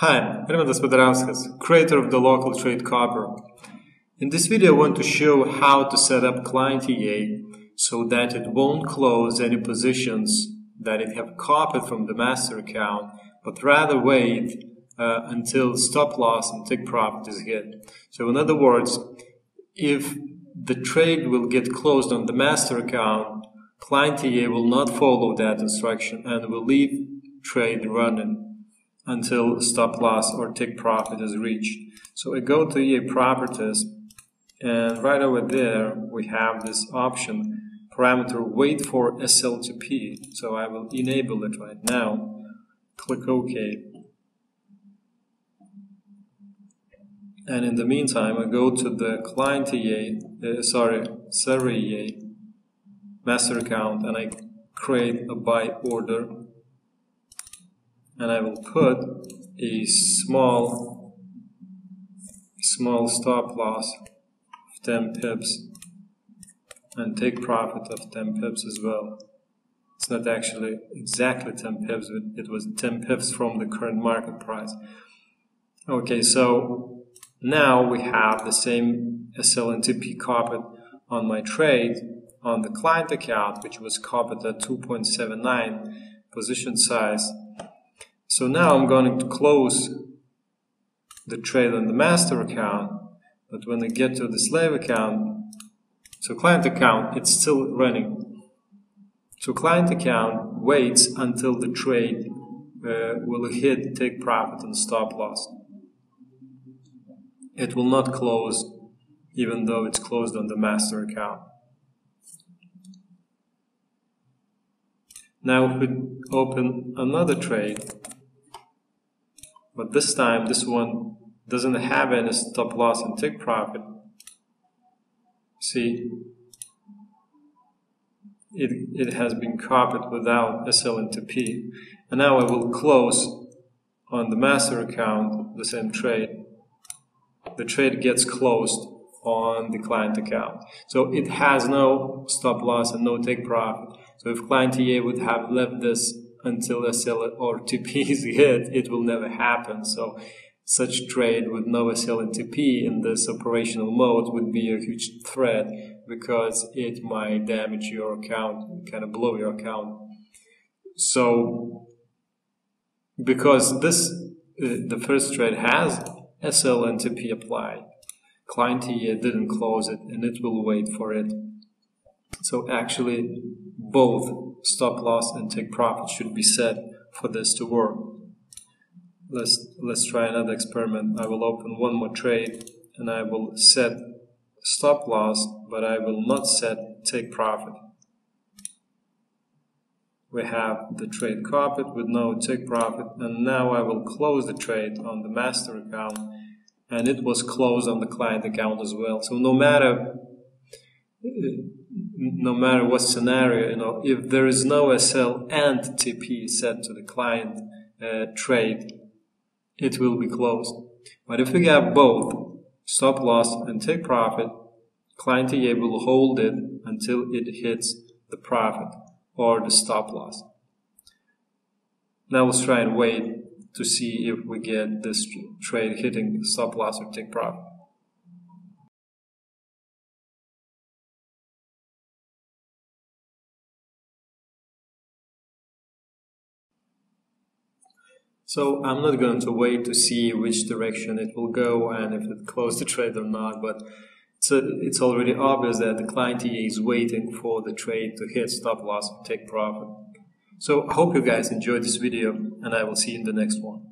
Hi, Rimantas Petrauskas, creator of the Local Trade Copier. In this video I want to show how to set up client EA so that it won't close any positions that it have copied from the master account, but rather wait uh, until stop loss and take profit is hit. So in other words, if the trade will get closed on the master account, client EA will not follow that instruction and will leave trade running until stop loss or take profit is reached. So I go to EA properties and right over there we have this option parameter wait for SLTP. So I will enable it right now. Click OK. And in the meantime, I go to the client EA, uh, sorry, server EA master account and I create a buy order and I will put a small small stop loss of 10 pips and take profit of 10 pips as well. It's not actually exactly 10 pips, but it was 10 pips from the current market price. Okay, so now we have the same SL and TP carpet on my trade on the client account, which was carpet at 2.79 position size so now I'm going to close the trade on the master account, but when I get to the slave account, so client account, it's still running. So client account waits until the trade uh, will hit take profit and stop loss. It will not close even though it's closed on the master account. Now if we open another trade, but this time, this one doesn't have any stop loss and take profit. See, it, it has been copied without SL and TP. And now I will close on the master account the same trade. The trade gets closed on the client account. So it has no stop loss and no take profit. So if client EA would have left this until SL or TP is hit, it will never happen. So such trade with no SL and TP in this operational mode would be a huge threat because it might damage your account, kind of blow your account. So because this, uh, the first trade has SL and TP applied, client EA didn't close it and it will wait for it. So actually both stop loss and take profit should be set for this to work. Let's, let's try another experiment. I will open one more trade and I will set stop loss, but I will not set take profit. We have the trade copied with no take profit and now I will close the trade on the master account and it was closed on the client account as well. So no matter no matter what scenario, you know, if there is no SL and TP set to the client uh, trade, it will be closed. But if we have both stop loss and take profit, client EA will hold it until it hits the profit or the stop loss. Now let's try and wait to see if we get this trade hitting stop loss or take profit. So I'm not going to wait to see which direction it will go and if it closed the trade or not, but it's, a, it's already obvious that the client EA is waiting for the trade to hit stop loss and take profit. So I hope you guys enjoyed this video and I will see you in the next one.